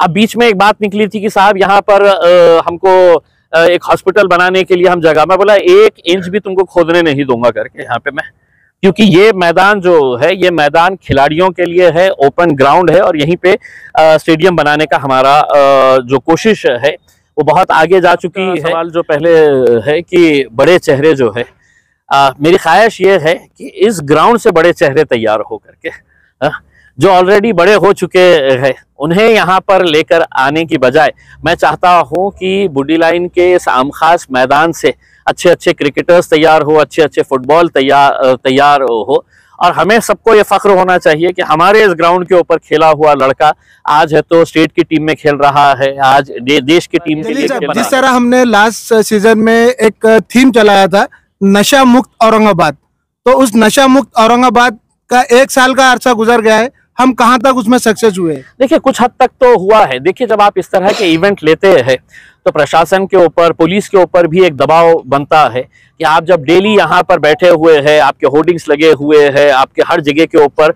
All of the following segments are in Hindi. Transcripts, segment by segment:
अब बीच में एक बात निकली थी कि साहब यहाँ पर आ, हमको आ, एक हॉस्पिटल बनाने के लिए हम जगह मैं बोला एक इंच भी तुमको खोदने नहीं दूँगा करके यहाँ पे मैं। क्योंकि ये मैदान जो है ये मैदान खिलाड़ियों के लिए है ओपन ग्राउंड है और यहीं पे स्टेडियम बनाने का हमारा आ, जो कोशिश है वो बहुत आगे जा चुकी है। सवाल जो पहले है कि बड़े चेहरे जो है आ, मेरी ख्वाहिश ये है कि इस ग्राउंड से बड़े चेहरे तैयार हो करके आ, जो ऑलरेडी बड़े हो चुके हैं उन्हें यहाँ पर लेकर आने की बजाय मैं चाहता हूँ कि बुडी लाइन के इस आम खास मैदान से अच्छे अच्छे क्रिकेटर्स तैयार हो अच्छे अच्छे फुटबॉल तैयार तैयार हो। और हमें सबको ये फख्र होना चाहिए कि हमारे इस ग्राउंड के ऊपर खेला हुआ लड़का आज है तो स्टेट की टीम में खेल रहा है आज दे, देश की टीम के लिए जिस तरह हमने लास्ट सीज़न में एक थीम चलाया था नशा मुक्त औरंगाबाद। तो उस नशा मुक्त औरंगाबाद का एक साल का अरसा गुजर गया है हम कहाँ तक उसमें सक्सेस हुए? देखिए, कुछ हद तक तो हुआ है। देखिए, जब आप इस तरह के इवेंट लेते हैं तो प्रशासन के ऊपर, पुलिस के ऊपर भी एक दबाव बनता है। कि आप जब डेली यहाँ पर बैठे हुए हैं आपके होर्डिंग्स लगे हुए हैं आपके हर जगह के ऊपर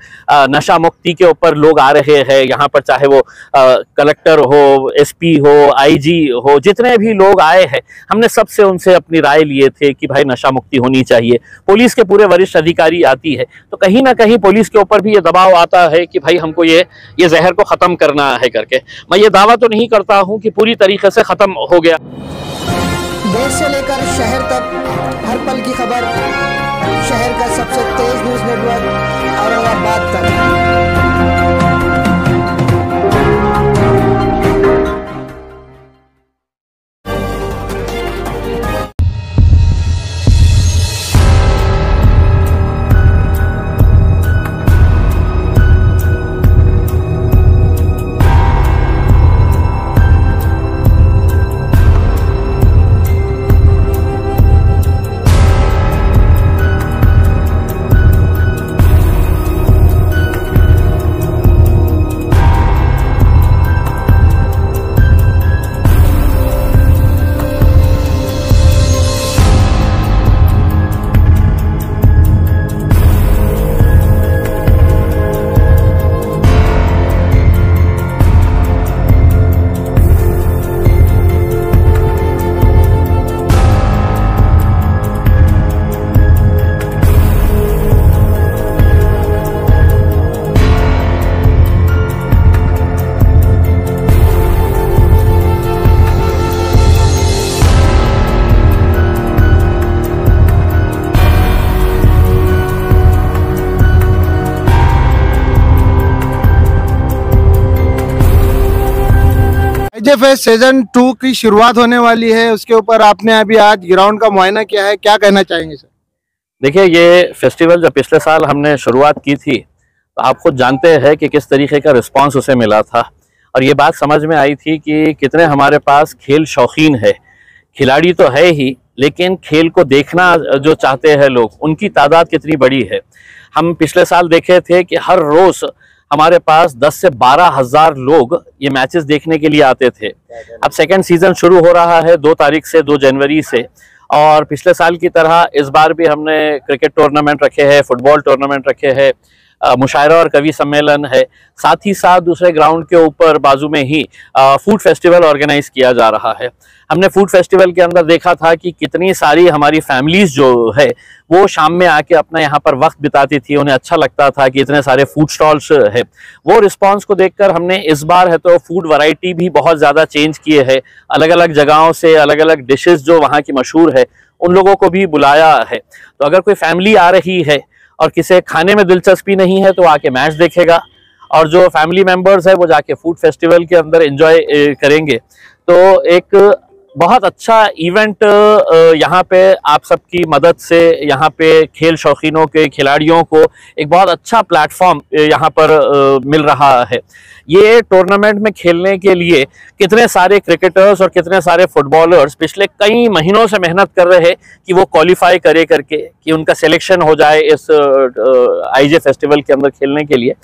नशा मुक्ति के ऊपर लोग आ रहे हैं यहाँ पर चाहे वो आ, कलेक्टर हो एसपी हो आईजी हो जितने भी लोग आए हैं हमने सबसे उनसे अपनी राय लिए थे कि भाई नशा मुक्ति होनी चाहिए। पुलिस के पूरे वरिष्ठ अधिकारी आती है तो कहीं ना कहीं पुलिस के ऊपर भी ये दबाव आता है कि भाई हमको ये ये जहर को ख़त्म करना है करके। मैं ये दावा तो नहीं करता हूँ कि पूरी तरीके से ख़त्म हो गया। देश से लेकर शहर तक हर पल की खबर, शहर का सबसे तेज न्यूज़ नेटवर्क औरंगाबाद तक। आईजेएफ सीज़न टू की शुरुआत होने वाली है, उसके ऊपर आपने अभी आज ग्राउंड का मुआयना किया है, क्या कहना चाहेंगे सर? देखिए, ये फेस्टिवल जब पिछले साल हमने शुरुआत की थी तो आप खुद जानते हैं कि किस तरीके का रिस्पांस उसे मिला था। और ये बात समझ में आई थी कि कितने हमारे पास खेल शौकीन है। खिलाड़ी तो है ही, लेकिन खेल को देखना जो चाहते हैं लोग, उनकी तादाद कितनी बड़ी है। हम पिछले साल देखे थे कि हर रोज़ हमारे पास 10 से बारह हज़ार लोग ये मैचेस देखने के लिए आते थे। अब सेकेंड सीज़न शुरू हो रहा है, दो तारीख से, दो जनवरी से। और पिछले साल की तरह इस बार भी हमने क्रिकेट टूर्नामेंट रखे हैं फुटबॉल टूर्नामेंट रखे हैं। मुशायरा और कवि सम्मेलन है। साथ ही साथ दूसरे ग्राउंड के ऊपर बाजू में ही फ़ूड फेस्टिवल ऑर्गेनाइज किया जा रहा है। हमने फ़ूड फेस्टिवल के अंदर देखा था कि कितनी सारी हमारी फैमिलीज़ जो है, वो शाम में आके अपना यहाँ पर वक्त बिताती थी। उन्हें अच्छा लगता था कि इतने सारे फ़ूड स्टॉल्स है। वो रिस्पॉन्स को देखकर हमने इस बार है तो फ़ूड वैरायटी भी बहुत ज़्यादा चेंज किए है। अलग अलग जगहों से अलग अलग डिशेज जो वहाँ की मशहूर है, उन लोगों को भी बुलाया है। तो अगर कोई फैमिली आ रही है और किसे खाने में दिलचस्पी नहीं है तो आके मैच देखेगा। और जो फैमिली मेंबर्स है, वो जाके फ़ूड फेस्टिवल के अंदर एंजॉय करेंगे। तो एक बहुत अच्छा इवेंट यहाँ पे आप सबकी मदद से, यहाँ पे खेल शौकीनों के, खिलाड़ियों को एक बहुत अच्छा प्लेटफॉर्म यहाँ पर मिल रहा है। ये टूर्नामेंट में खेलने के लिए कितने सारे क्रिकेटर्स और कितने सारे फुटबॉलर्स पिछले कई महीनों से मेहनत कर रहे हैं कि वो क्वालिफाई करे करके, कि उनका सिलेक्शन हो जाए इस आईजे फेस्टिवल के अंदर खेलने के लिए।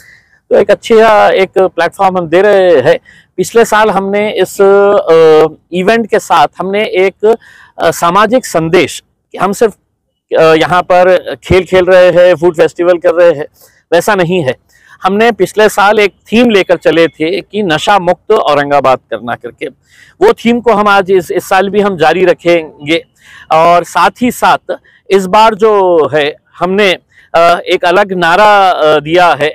तो एक अच्छी एक प्लेटफॉर्म हम दे रहे हैं। पिछले साल हमने इस इवेंट के साथ हमने एक सामाजिक संदेश हम सिर्फ़ यहाँ पर खेल खेल रहे हैं फ़ूड फेस्टिवल कर रहे हैं, वैसा नहीं है। हमने पिछले साल एक थीम लेकर चले थे कि नशा मुक्त औरंगाबाद करना करके। वो थीम को हम आज इस इस साल भी हम जारी रखेंगे। और साथ ही साथ इस बार जो है, हमने एक अलग नारा दिया है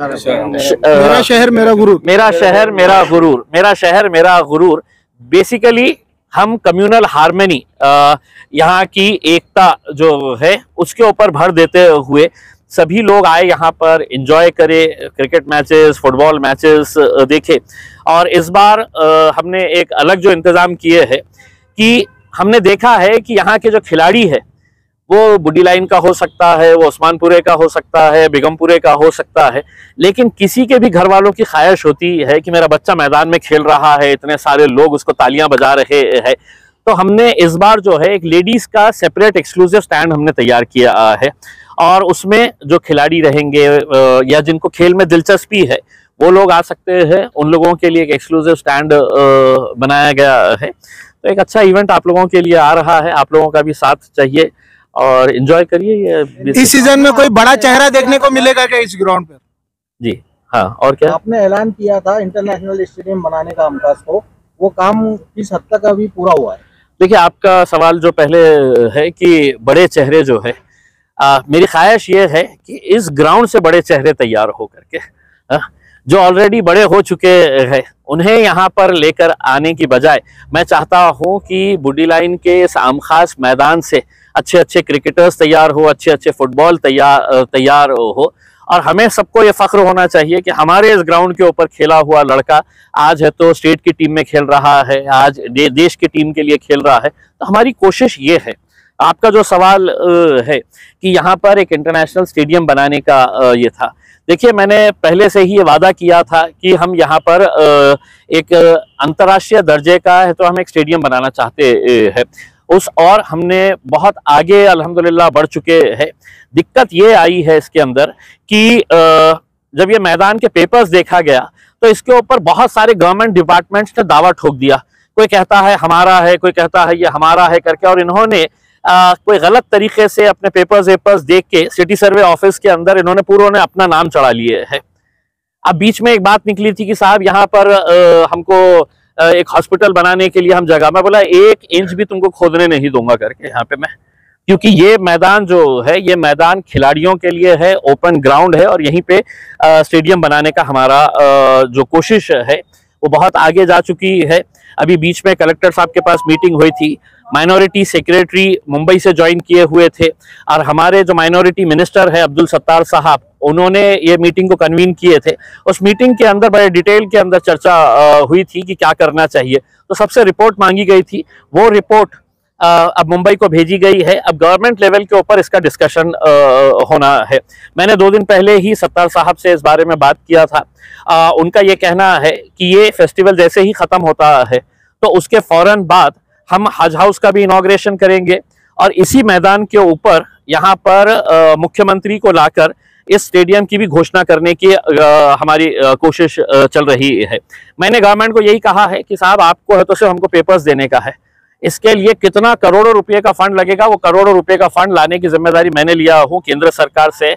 मेरा शहर मेरा गुरूर मेरा शहर मेरा गुरूर मेरा शहर मेरा गुरूर। बेसिकली हम कम्युनल हारमोनी यहाँ की एकता जो है उसके ऊपर भर देते हुए सभी लोग आए यहाँ पर एंजॉय करे क्रिकेट मैचेस फुटबॉल मैचेस देखे। और इस बार हमने एक अलग जो इंतज़ाम किए हैं कि हमने देखा है कि यहाँ के जो खिलाड़ी है वो बुडी लाइन का हो सकता है, वो उस्मानपुरे का हो सकता है, बेगमपुरे का हो सकता है। लेकिन किसी के भी घर वालों की ख्वाहिश होती है कि मेरा बच्चा मैदान में खेल रहा है, इतने सारे लोग उसको तालियाँ बजा रहे हैं। तो हमने इस बार जो है, एक लेडीज़ का सेपरेट एक्सक्लूसिव स्टैंड हमने तैयार किया है। और उसमें जो खिलाड़ी रहेंगे या जिनको खेल में दिलचस्पी है, वो लोग आ सकते हैं। उन लोगों के लिए एक एक्सक्लूसिव स्टैंड बनाया गया है। तो एक अच्छा इवेंट आप लोगों के लिए आ रहा है। आप लोगों का भी साथ चाहिए। और एंजॉय करिए इस सीज़न में कोई बड़ा चेहरा देखने को मिलेगा क्या इस ग्राउंड पर जी हाँ और क्या? आपने ऐलान किया था इंटरनेशनल स्टेडियम बनाने का हमकास को। वो काम किस हद तक अभी पूरा हुआ है? देखिए आपका सवाल जो पहले है कि बड़े चेहरे जो है आ, मेरी ख्वाहिश ये है कि इस ग्राउंड से बड़े चेहरे तैयार हो करके आ, जो ऑलरेडी बड़े हो चुके हैं उन्हें यहाँ पर लेकर आने की बजाय मैं चाहता हूँ कि बुडी लाइन के इस आम खास मैदान से अच्छे अच्छे क्रिकेटर्स तैयार हो अच्छे अच्छे फुटबॉल तैयार तैयार हो। और हमें सबको ये फख्र होना चाहिए कि हमारे इस ग्राउंड के ऊपर खेला हुआ लड़का आज है तो स्टेट की टीम में खेल रहा है आज दे, देश की टीम के लिए खेल रहा है। तो हमारी कोशिश ये है। आपका जो सवाल है कि यहाँ पर एक इंटरनेशनल स्टेडियम बनाने का ये था। देखिए मैंने पहले से ही ये वादा किया था कि हम यहाँ पर एक अंतर्राष्ट्रीय दर्जे का है तो हम एक स्टेडियम बनाना चाहते हैं। उस और हमने बहुत आगे अल्हम्दुलिल्लाह बढ़ चुके हैं। दिक्कत ये आई है इसके अंदर कि जब ये मैदान के पेपर्स देखा गया तो इसके ऊपर बहुत सारे गवर्नमेंट डिपार्टमेंट्स ने दावा ठोक दिया। कोई कहता है हमारा है कोई कहता है ये हमारा है करके और इन्होंने आ, कोई गलत तरीके से अपने पेपर्स वेपर्स देख के सिटी सर्वे ऑफ़िस के अंदर इन्होंने पूरों ने अपना नाम चढ़ा लिए है। अब बीच में एक बात निकली थी कि साहब यहाँ पर आ, हमको एक हॉस्पिटल बनाने के लिए हम जगह, मैं बोला, एक इंच भी तुमको खोदने नहीं दूँगा करके यहाँ पे मैं। क्योंकि ये मैदान जो है, ये मैदान खिलाड़ियों के लिए है, ओपन ग्राउंड है और यहीं पे स्टेडियम बनाने का हमारा जो कोशिश है, वो बहुत आगे जा चुकी है। अभी बीच में कलेक्टर साहब के पास मीटिंग हुई थी, माइनॉरिटी सेक्रेटरी मुंबई से ज्वाइन किए हुए थे और हमारे जो माइनॉरिटी मिनिस्टर है अब्दुल सत्तार साहब उन्होंने ये मीटिंग को कन्वीन किए थे। उस मीटिंग के अंदर बड़े डिटेल के अंदर चर्चा हुई थी कि क्या करना चाहिए। तो सबसे रिपोर्ट मांगी गई थी। वो रिपोर्ट अब मुंबई को भेजी गई है। अब गवर्नमेंट लेवल के ऊपर इसका डिस्कशन होना है। मैंने दो दिन पहले ही सत्तार साहब से इस बारे में बात किया था। आ, उनका ये कहना है कि ये फेस्टिवल जैसे ही ख़त्म होता है तो उसके फ़ौरन बाद हम हज हाउस का भी इनाग्रेशन करेंगे। और इसी मैदान के ऊपर यहाँ पर मुख्यमंत्री को लाकर इस स्टेडियम की भी घोषणा करने की हमारी कोशिश चल रही है। मैंने गवर्नमेंट को यही कहा है कि साहब, आपको है तो सिर्फ़ हमको पेपर्स देने का है। इसके लिए कितना करोड़ों रुपए का फंड लगेगा, वो करोड़ों रुपए का फंड लाने की ज़िम्मेदारी मैंने लिया हूँ। केंद्र सरकार से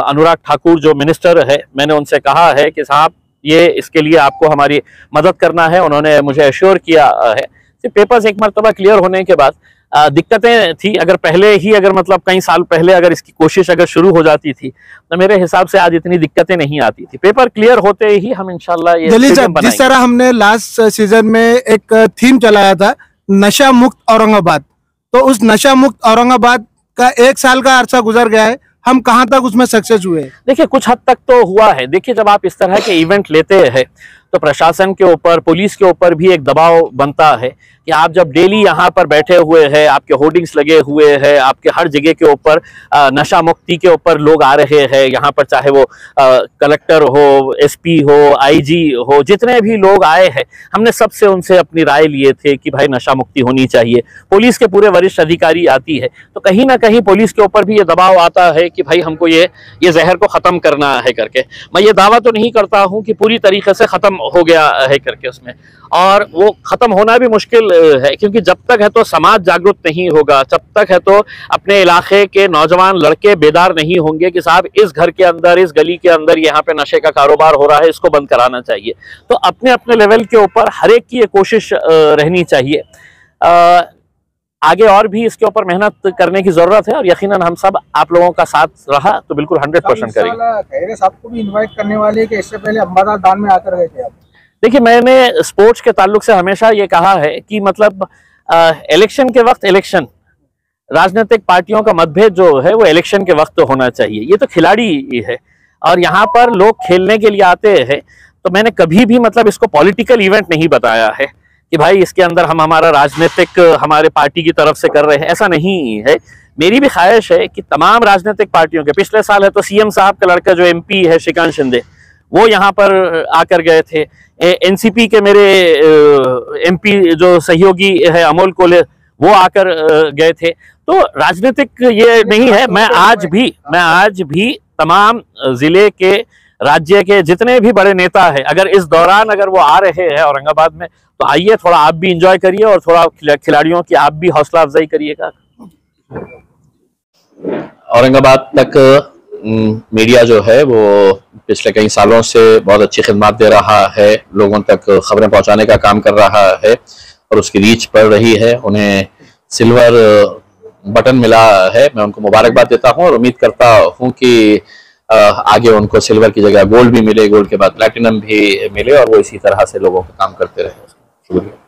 अनुराग ठाकुर जो मिनिस्टर है, मैंने उनसे कहा है कि साहब, ये इसके लिए आपको हमारी मदद करना है। उन्होंने मुझे अश्योर किया है। पेपर्स एक मरतबा क्लियर होने के बाद दिक्कतें थी अगर पहले ही अगर मतलब कई साल पहले अगर इसकी कोशिश अगर शुरू हो जाती थी तो मेरे हिसाब से आज इतनी दिक्कतें नहीं आती थी। पेपर क्लियर होते ही हम ये जिस तरह हमने लास्ट सीज़न में एक थीम चलाया था नशा मुक्त औरंगाबाद। तो उस नशा मुक्त औरंगाबाद का एक साल का अरसा गुजर गया है हम कहाँ तक उसमें सक्सेस हुए? देखिए कुछ हद तक तो हुआ है। देखिए जब आप इस तरह के इवेंट लेते हैं तो प्रशासन के ऊपर पुलिस के ऊपर भी एक दबाव बनता है। कि आप जब डेली यहाँ पर बैठे हुए हैं आपके होर्डिंग्स लगे हुए हैं आपके हर जगह के ऊपर नशा मुक्ति के ऊपर लोग आ रहे हैं यहाँ पर चाहे वो आ, कलेक्टर हो एसपी हो आईजी हो जितने भी लोग आए हैं हमने सबसे उनसे अपनी राय लिए थे कि भाई नशा मुक्ति होनी चाहिए। पुलिस के पूरे वरिष्ठ अधिकारी आती है तो कहीं ना कहीं पुलिस के ऊपर भी ये दबाव आता है कि भाई हमको ये ये जहर को ख़त्म करना है करके। मैं ये दावा तो नहीं करता हूँ कि पूरी तरीके से ख़त्म हो गया है करके उसमें। और वो ख़त्म होना भी मुश्किल है, क्योंकि जब तक है तो समाज जागरूक नहीं होगा, जब तक है तो अपने इलाके के नौजवान लड़के बेदार नहीं होंगे कि साहब, इस घर के अंदर, इस गली के अंदर यहाँ पे नशे का कारोबार हो रहा है, इसको बंद कराना चाहिए। तो अपने अपने लेवल के ऊपर हर एक की ये कोशिश रहनी चाहिए। आगे और भी इसके ऊपर मेहनत करने की ज़रूरत है और यकीनन हम सब आप लोगों का साथ रहा तो बिल्कुल हंड्रेड परसेंट करेंगे। साहब को भी इनवाइट करने वाले कि इससे पहले दान में आकर गए थे आप। देखिए, मैंने स्पोर्ट्स के ताल्लुक से हमेशा ये कहा है कि मतलब इलेक्शन के वक्त इलेक्शन राजनीतिक पार्टियों का मतभेद जो है वो इलेक्शन के वक्त होना चाहिए। ये तो खिलाड़ी है और यहाँ पर लोग खेलने के लिए आते हैं तो मैंने कभी भी मतलब इसको पॉलिटिकल इवेंट नहीं बताया है कि भाई इसके अंदर हम हमारा राजनीतिक, हमारे पार्टी की तरफ़ से कर रहे हैं। ऐसा नहीं है। मेरी भी ख्वाहिश है कि तमाम राजनीतिक पार्टियों के, पिछले साल है तो सीएम साहब का लड़का जो एमपी है, श्रीकांत शिंदे वो यहाँ पर आकर गए थे। एनसीपी के मेरे एमपी जो सहयोगी है अमोल कोले, वो आकर गए थे। तो राजनीतिक ये नहीं है, मैं आज भी, मैं आज भी तमाम ज़िले के, राज्य के जितने भी बड़े नेता है, अगर इस दौरान अगर वो आ रहे हैं औरंगाबाद में तो आइए थोड़ा आप भी इंजॉय करिए और थोड़ा खिलाड़ियों की आप भी हौसला अफजाई करिएगा। औरंगाबाद तक मीडिया जो है, वो पिछले कई सालों से बहुत अच्छी खिदमत दे रहा है, लोगों तक खबरें पहुँचाने का काम कर रहा है और उसकी रीच पड़ रही है, उन्हें सिल्वर बटन मिला है। मैं उनको मुबारकबाद देता हूँ और उम्मीद करता हूँ कि आगे उनको सिल्वर की जगह गोल्ड भी मिले गोल्ड के बाद प्लेटिनम भी मिले और वो इसी तरह से लोगों का काम करते रहे। शुक्रिया।